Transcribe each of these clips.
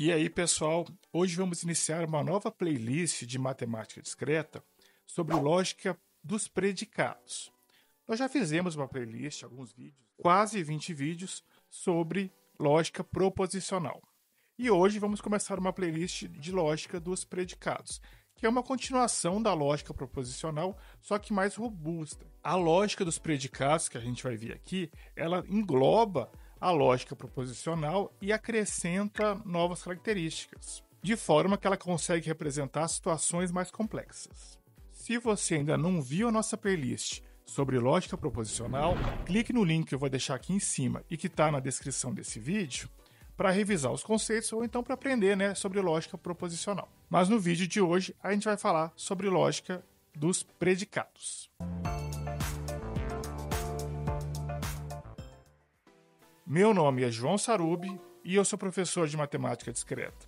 E aí, pessoal, hoje vamos iniciar uma nova playlist de matemática discreta sobre lógica dos predicados. Nós já fizemos uma playlist, alguns vídeos, quase 20 vídeos sobre lógica proposicional. E hoje vamos começar uma playlist de lógica dos predicados, que é uma continuação da lógica proposicional, só que mais robusta. A lógica dos predicados que a gente vai ver aqui, ela engloba a lógica proposicional e acrescenta novas características, de forma que ela consegue representar situações mais complexas. Se você ainda não viu a nossa playlist sobre lógica proposicional, clique no link que eu vou deixar aqui em cima e que está na descrição desse vídeo para revisar os conceitos ou então para aprender né, sobre lógica proposicional. Mas no vídeo de hoje a gente vai falar sobre lógica dos predicados. Meu nome é João Sarubi e eu sou professor de matemática discreta.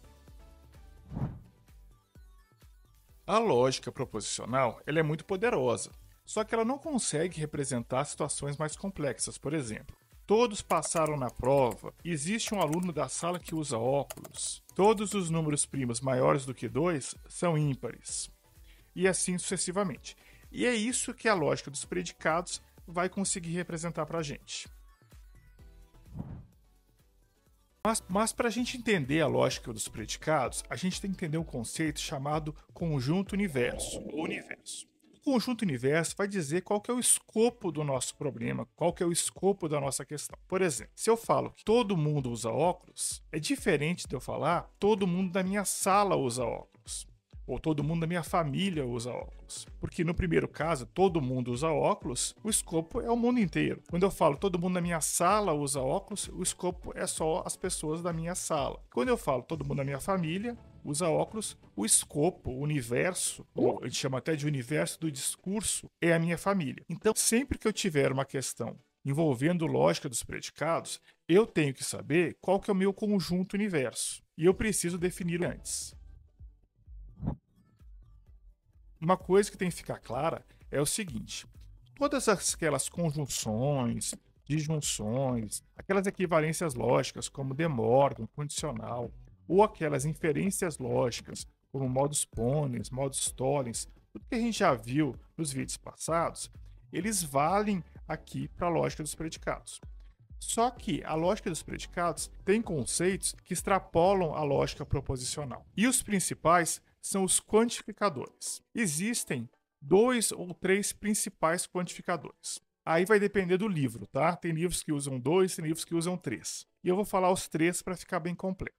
A lógica proposicional ela é muito poderosa, só que ela não consegue representar situações mais complexas. Por exemplo, todos passaram na prova, existe um aluno da sala que usa óculos, todos os números primos maiores do que 2 são ímpares, e assim sucessivamente. E é isso que a lógica dos predicados vai conseguir representar para a gente. Mas, mas para a gente entender a lógica dos predicados, a gente tem que entender um conceito chamado conjunto universo, ou universo. O conjunto universo vai dizer qual que é o escopo do nosso problema, qual que é o escopo da nossa questão. Por exemplo, se eu falo que todo mundo usa óculos, é diferente de eu falar todo mundo da minha sala usa óculos ou todo mundo da minha família usa óculos. Porque no primeiro caso, todo mundo usa óculos, o escopo é o mundo inteiro. Quando eu falo todo mundo da minha sala usa óculos, o escopo é só as pessoas da minha sala. Quando eu falo todo mundo da minha família usa óculos, o escopo, o universo, a gente chama até de universo do discurso, é a minha família. Então, sempre que eu tiver uma questão envolvendo lógica dos predicados, eu tenho que saber qual que é o meu conjunto universo. E eu preciso definir antes. Uma coisa que tem que ficar clara é o seguinte: todas aquelas conjunções, disjunções, aquelas equivalências lógicas como de condicional, ou aquelas inferências lógicas como modus ponens, modus tollens, tudo que a gente já viu nos vídeos passados, eles valem aqui para a lógica dos predicados. Só que a lógica dos predicados tem conceitos que extrapolam a lógica proposicional. E os principais são os quantificadores. Existem dois ou três principais quantificadores. Aí vai depender do livro, tá? Tem livros que usam dois, tem livros que usam três. E eu vou falar os três para ficar bem completo.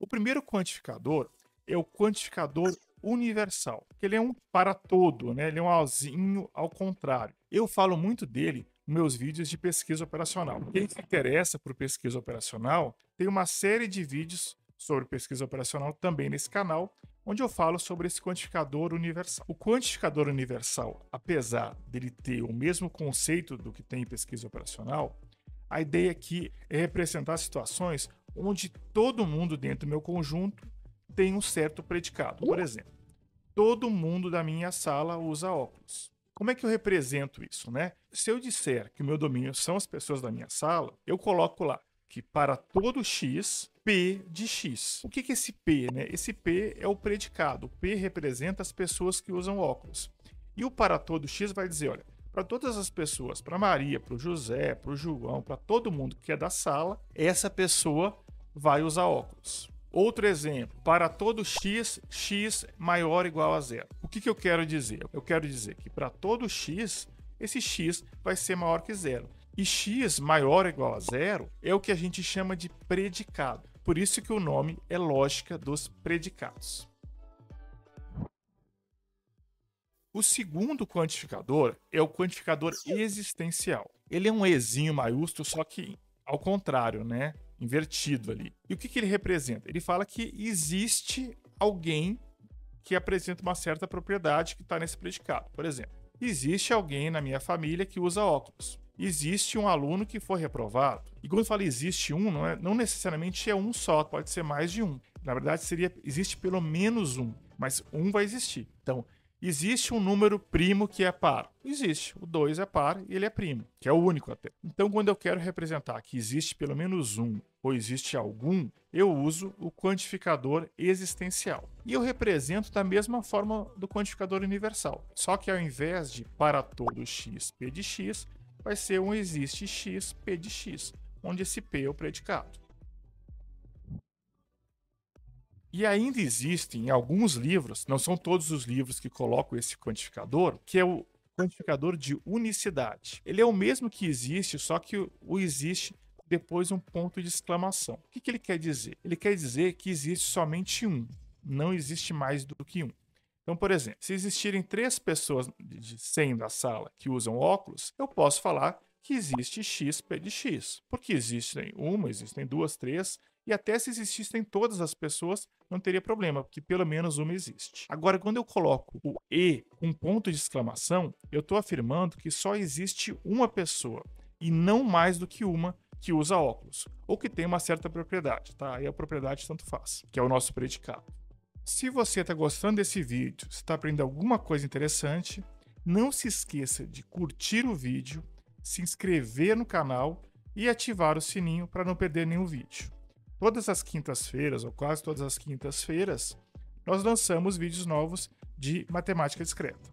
O primeiro quantificador é o quantificador universal, que ele é um para todo, né? Ele é um auzinho ao contrário. Eu falo muito dele nos meus vídeos de pesquisa operacional. Quem se interessa por pesquisa operacional, tem uma série de vídeos sobre pesquisa operacional também nesse canal, onde eu falo sobre esse quantificador universal. O quantificador universal, apesar dele ter o mesmo conceito do que tem em pesquisa operacional, a ideia aqui é representar situações onde todo mundo dentro do meu conjunto tem um certo predicado. Por exemplo, todo mundo da minha sala usa óculos. Como é que eu represento isso, né? Se eu disser que o meu domínio são as pessoas da minha sala, eu coloco lá que para todo x, P de x. O que é esse P? Né? Esse P é o predicado. O P representa as pessoas que usam óculos. E o para todo x vai dizer, olha, para todas as pessoas, para Maria, para o José, para o João, para todo mundo que é da sala, essa pessoa vai usar óculos. Outro exemplo, para todo x, x maior ou igual a zero. O que, que eu quero dizer? Eu quero dizer que para todo x, esse x vai ser maior que zero. E x maior ou igual a zero é o que a gente chama de predicado. Por isso que o nome é lógica dos predicados. O segundo quantificador é o quantificador existencial. Ele é um Ezinho maiúsculo, só que ao contrário, né? Invertido ali. E o que, que ele representa? Ele fala que existe alguém que apresenta uma certa propriedade que está nesse predicado. Por exemplo, existe alguém na minha família que usa óculos existe um aluno que foi reprovado. E quando eu falo existe um, não, é, não necessariamente é um só, pode ser mais de um. Na verdade, seria existe pelo menos um, mas um vai existir. Então, Existe um número primo que é par? Existe. O 2 é par e ele é primo, que é o único até. Então, quando eu quero representar que existe pelo menos um ou existe algum, eu uso o quantificador existencial. E eu represento da mesma forma do quantificador universal. Só que ao invés de para todo x, p de x, vai ser um existe x, p de x, onde esse p é o predicado. E ainda existem alguns livros, não são todos os livros que colocam esse quantificador, que é o quantificador de unicidade. Ele é o mesmo que existe, só que o existe depois um ponto de exclamação. O que, que ele quer dizer? Ele quer dizer que existe somente um, não existe mais do que um. Então, por exemplo, se existirem três pessoas de 100 da sala que usam óculos, eu posso falar que existe x de x, porque existem uma, existem duas, três, e até se existissem todas as pessoas, não teria problema, porque pelo menos uma existe. Agora, quando eu coloco o E com ponto de exclamação, eu estou afirmando que só existe uma pessoa, e não mais do que uma, que usa óculos, ou que tem uma certa propriedade, tá? Aí a propriedade tanto faz, que é o nosso predicado. Se você está gostando desse vídeo, está aprendendo alguma coisa interessante, não se esqueça de curtir o vídeo, se inscrever no canal e ativar o sininho para não perder nenhum vídeo. Todas as quintas-feiras, ou quase todas as quintas-feiras, nós lançamos vídeos novos de matemática discreta.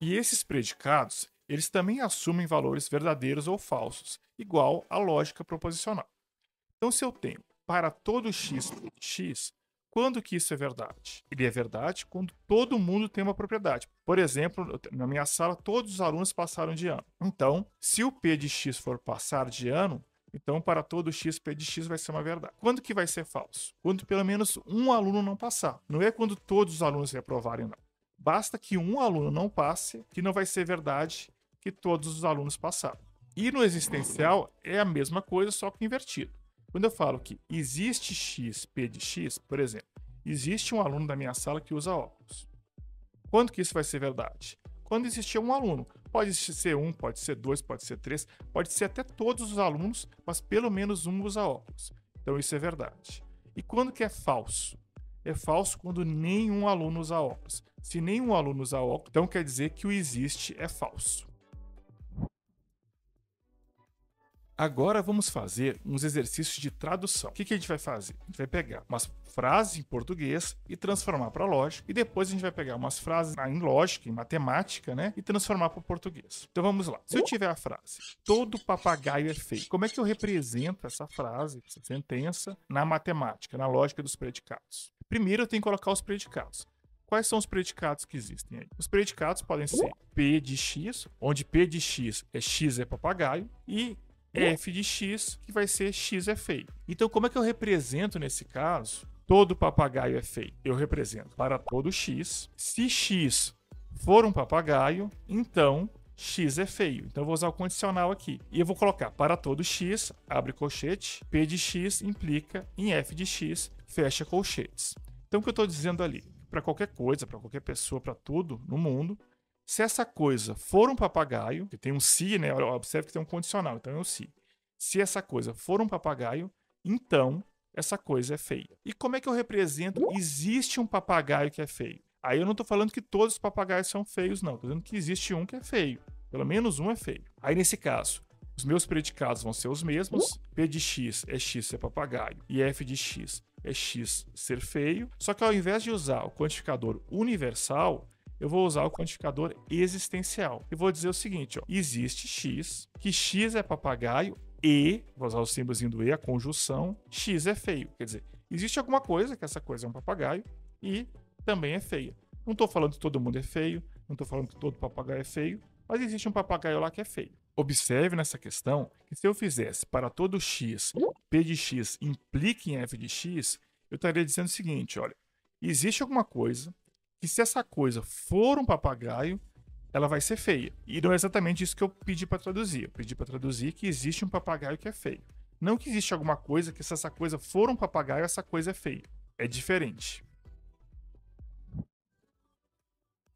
E esses predicados, eles também assumem valores verdadeiros ou falsos, igual à lógica proposicional. Então, se eu tenho para todo x x, quando que isso é verdade? Ele é verdade quando todo mundo tem uma propriedade. Por exemplo, na minha sala, todos os alunos passaram de ano. Então, se o P de x for passar de ano, então para todo x, P de x vai ser uma verdade. Quando que vai ser falso? Quando pelo menos um aluno não passar. Não é quando todos os alunos reprovarem, não. Basta que um aluno não passe, que não vai ser verdade que todos os alunos passaram. E no existencial é a mesma coisa, só que invertido. Quando eu falo que existe x, p de x, por exemplo, existe um aluno da minha sala que usa óculos. Quando que isso vai ser verdade? Quando existir um aluno. Pode ser um, pode ser dois, pode ser três, pode ser até todos os alunos, mas pelo menos um usa óculos. Então isso é verdade. E quando que é falso? É falso quando nenhum aluno usa óculos. Se nenhum aluno usa óculos, então quer dizer que o existe é falso. Agora vamos fazer uns exercícios de tradução. O que, que a gente vai fazer? A gente vai pegar umas frases em português e transformar para lógica, e depois a gente vai pegar umas frases em lógica, em matemática, né, e transformar para o português. Então vamos lá. Se eu tiver a frase todo papagaio é feio, como é que eu represento essa frase, essa sentença, na matemática, na lógica dos predicados? Primeiro eu tenho que colocar os predicados. Quais são os predicados que existem aí? Os predicados podem ser P de x, onde P de x é x é papagaio, e f de x, que vai ser x é feio. Então, como é que eu represento nesse caso? Todo papagaio é feio. Eu represento para todo x. Se x for um papagaio, então x é feio. Então eu vou usar o condicional aqui. E eu vou colocar para todo x, abre colchete, p de x implica em f de x, fecha colchetes. Então o que eu estou dizendo ali? Para qualquer coisa, para qualquer pessoa, para tudo no mundo, se essa coisa for um papagaio, que tem um se, né? Observe que tem um condicional, então é o se. Se essa coisa for um papagaio, então essa coisa é feia. E como é que eu represento? Existe um papagaio que é feio. Aí eu não estou falando que todos os papagaios são feios, não. Estou dizendo que existe um que é feio. Pelo menos um é feio. Aí nesse caso, os meus predicados vão ser os mesmos. P de x é x ser papagaio e f de x é x ser feio. Só que ao invés de usar o quantificador universal, eu vou usar o quantificador existencial. E vou dizer o seguinte: ó, existe x, que x é papagaio e, vou usar o símbolozinho do e, a conjunção, x é feio. Quer dizer, existe alguma coisa que essa coisa é um papagaio e também é feia. Não estou falando que todo mundo é feio, não estou falando que todo papagaio é feio, mas existe um papagaio lá que é feio. Observe nessa questão que se eu fizesse para todo x, p de x implique em f de x, eu estaria dizendo o seguinte, olha, existe alguma coisa que se essa coisa for um papagaio, ela vai ser feia. E não é exatamente isso que eu pedi para traduzir. Eu pedi para traduzir que existe um papagaio que é feio. Não que existe alguma coisa que se essa coisa for um papagaio, essa coisa é feia. É diferente.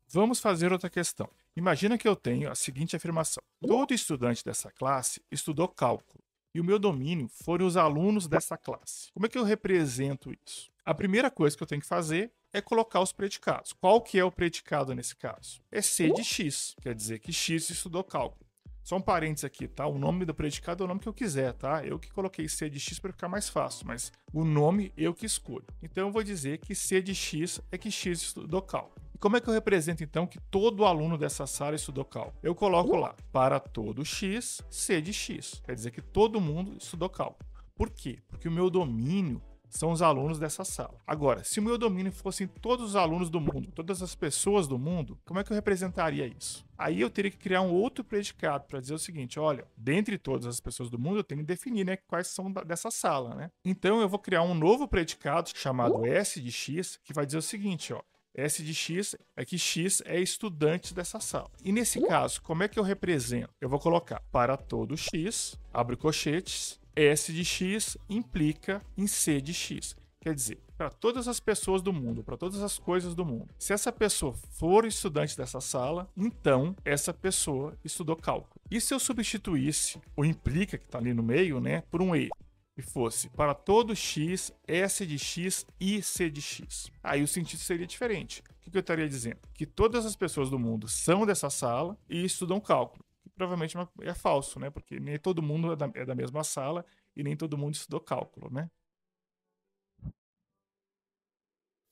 Vamos fazer outra questão. Imagina que eu tenho a seguinte afirmação: todo estudante dessa classe estudou cálculo e o meu domínio foram os alunos dessa classe. Como é que eu represento isso? A primeira coisa que eu tenho que fazer é colocar os predicados. Qual que é o predicado nesse caso? É C de X, quer dizer que X estudou cálculo. Só um parênteses aqui, tá? O nome do predicado é o nome que eu quiser, tá? Eu que coloquei C de X para ficar mais fácil, mas o nome eu que escolho. Então eu vou dizer que C de X é que X estudou cálculo. E como é que eu represento então que todo aluno dessa sala estudou cálculo? Eu coloco lá, para todo X, C de X. Quer dizer que todo mundo estudou cálculo. Por quê? Porque o meu domínio são os alunos dessa sala. Agora, se o meu domínio fossem todos os alunos do mundo, todas as pessoas do mundo, como é que eu representaria isso? Aí eu teria que criar um outro predicado para dizer o seguinte: olha, dentre todas as pessoas do mundo, eu tenho que definir né, quais são dessa sala, né? Então eu vou criar um novo predicado chamado S de X, que vai dizer o seguinte: ó, S de X é que X é estudante dessa sala. E nesse caso, como é que eu represento? Eu vou colocar para todo X, abre cochetes, S de X implica em C de X. Quer dizer, para todas as pessoas do mundo, para todas as coisas do mundo. Se essa pessoa for estudante dessa sala, então essa pessoa estudou cálculo. E se eu substituísse o implica, que está ali no meio, né, por um E? E fosse para todo x, S de x e C de x. Aí o sentido seria diferente. O que eu estaria dizendo? Que todas as pessoas do mundo são dessa sala e estudam cálculo provavelmente é falso, né? Porque nem todo mundo é da, é da mesma sala e nem todo mundo estudou cálculo, né?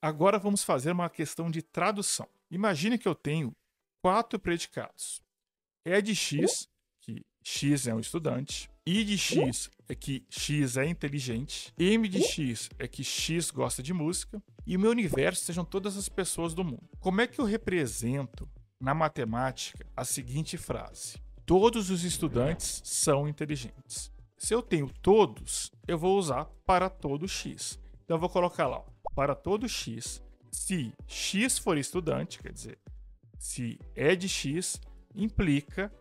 Agora vamos fazer uma questão de tradução. Imagine que eu tenho quatro predicados. E de X, que X é um estudante. I de X é que X é inteligente. M de X é que X gosta de música. E o meu universo sejam todas as pessoas do mundo. Como é que eu represento na matemática a seguinte frase? Todos os estudantes são inteligentes. Se eu tenho todos, eu vou usar para todo x. Então eu vou colocar lá, para todo x, se x for estudante, quer dizer, se é de x, implica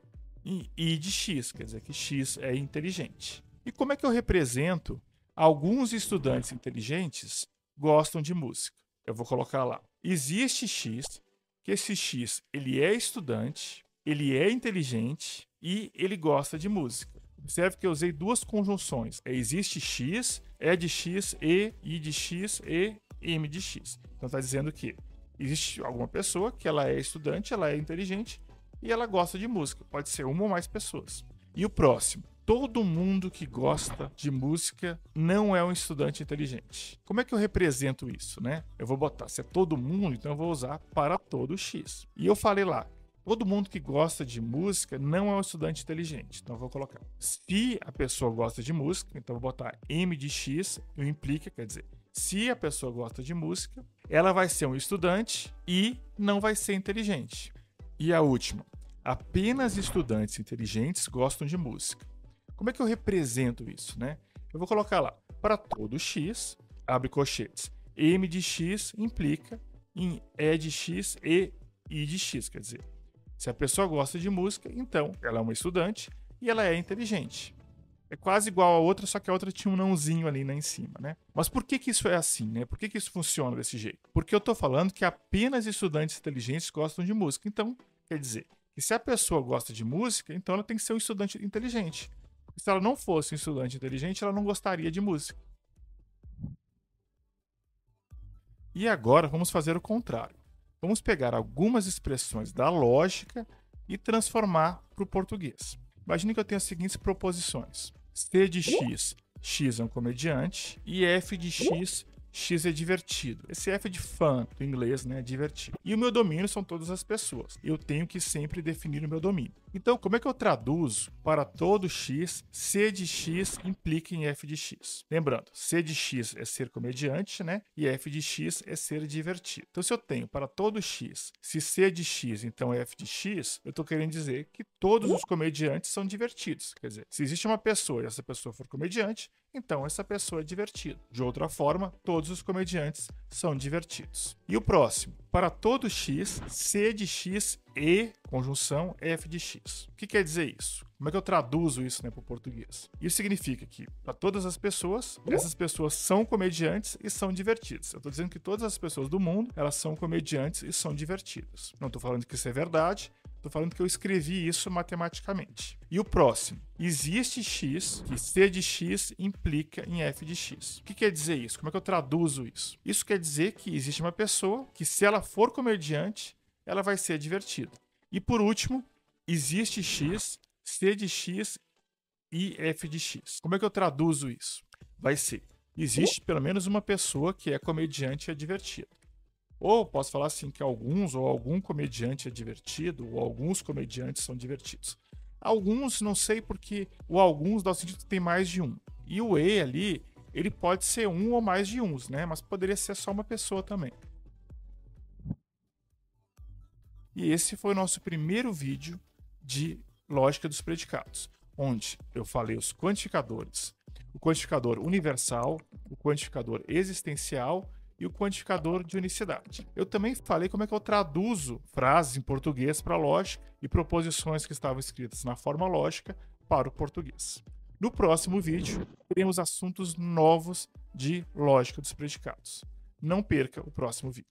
em i de x, quer dizer que x é inteligente. E como é que eu represento alguns estudantes inteligentes gostam de música? Eu vou colocar lá, existe x, que esse x ele é estudante, ele é inteligente e ele gosta de música. Observe que eu usei duas conjunções. É, existe X, é de X, E, I de X, E, M de X. Então está dizendo que existe alguma pessoa que ela é estudante, ela é inteligente e ela gosta de música. Pode ser uma ou mais pessoas. E o próximo. Todo mundo que gosta de música não é um estudante inteligente. Como é que eu represento isso, né? Eu vou botar, se é todo mundo, então eu vou usar para todo X. E eu falei lá, Todo mundo que gosta de música não é um estudante inteligente. Então eu vou colocar. Se a pessoa gosta de música, então eu vou botar M de X, o implica, quer dizer, se a pessoa gosta de música, ela vai ser um estudante e não vai ser inteligente. E a última, apenas estudantes inteligentes gostam de música. Como é que eu represento isso, né? Eu vou colocar lá, para todo x, abre cochetes, m de x implica em e de x e i de x, quer dizer, se a pessoa gosta de música, então ela é uma estudante e ela é inteligente. É quase igual a outra, só que a outra tinha um nãozinho ali né, em cima, né? Mas por que, que isso é assim, né? Por que, que isso funciona desse jeito? Porque eu estou falando que apenas estudantes inteligentes gostam de música. Então, quer dizer, que se a pessoa gosta de música, então ela tem que ser um estudante inteligente. Se ela não fosse um estudante inteligente, ela não gostaria de música. E agora vamos fazer o contrário. Vamos pegar algumas expressões da lógica e transformar para o português. Imagine que eu tenho as seguintes proposições: C de x, x é um comediante, e f de x, X é divertido. Esse F é de fã, do inglês, né? Divertido. E o meu domínio são todas as pessoas. Eu tenho que sempre definir o meu domínio. Então, como é que eu traduzo para todo X, C de X implica em F de X? Lembrando, C de X é ser comediante, né? E F de X é ser divertido. Então, se eu tenho para todo X, se C de X, então F de X, eu estou querendo dizer que todos os comediantes são divertidos. Quer dizer, se existe uma pessoa e essa pessoa for comediante, então essa pessoa é divertida. De outra forma, todos os comediantes são divertidos. E o próximo, para todo x, c de x e conjunção f de x. O que quer dizer isso? Como é que eu traduzo isso né, para o português? Isso significa que, para todas as pessoas, essas pessoas são comediantes e são divertidas. Eu estou dizendo que todas as pessoas do mundo, elas são comediantes e são divertidas. Não estou falando que isso é verdade, Estou falando que eu escrevi isso matematicamente. E o próximo, existe x que c de x implica em f de x. O que quer dizer isso? Como é que eu traduzo isso? Isso quer dizer que existe uma pessoa que, se ela for comediante, ela vai ser divertida. E por último, existe x, c de x e f de x. Como é que eu traduzo isso? Vai ser: existe pelo menos uma pessoa que é comediante e é divertida. Ou posso falar assim que alguns ou algum comediante é divertido, ou alguns comediantes são divertidos. Alguns, não sei porque o alguns dá o sentido que tem mais de um. E o E ali, ele pode ser um ou mais de uns, né? Mas poderia ser só uma pessoa também. E esse foi o nosso primeiro vídeo de lógica dos predicados, onde eu falei os quantificadores, o quantificador universal, o quantificador existencial e o quantificador de unicidade. Eu também falei como é que eu traduzo frases em português para lógica e proposições que estavam escritas na forma lógica para o português. No próximo vídeo, teremos assuntos novos de lógica dos predicados. Não perca o próximo vídeo.